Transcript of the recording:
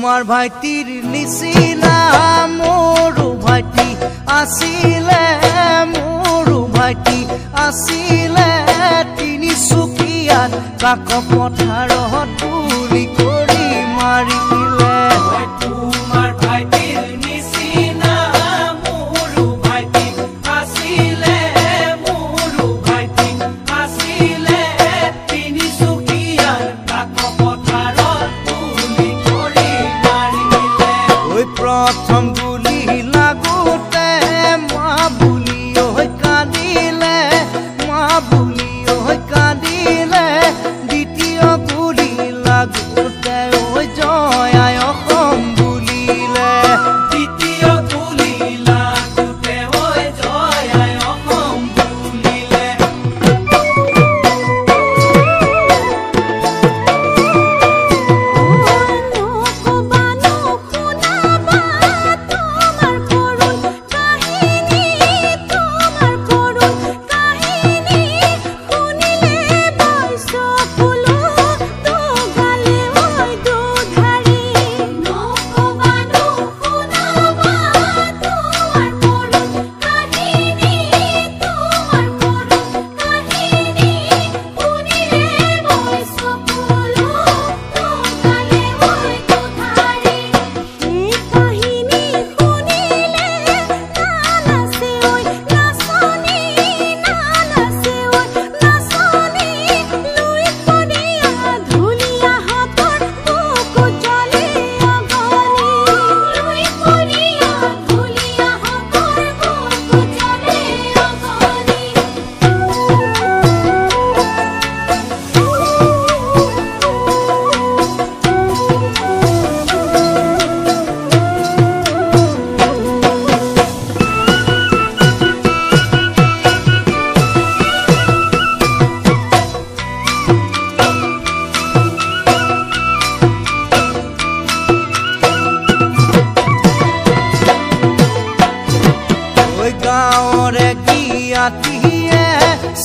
তোমাৰ ভাইটিৰ নিচিনা মোৰো ভাইটি আছিলে মোৰো ভাইটি আছিলে তিনিচুকীয়াত কাক পথাৰ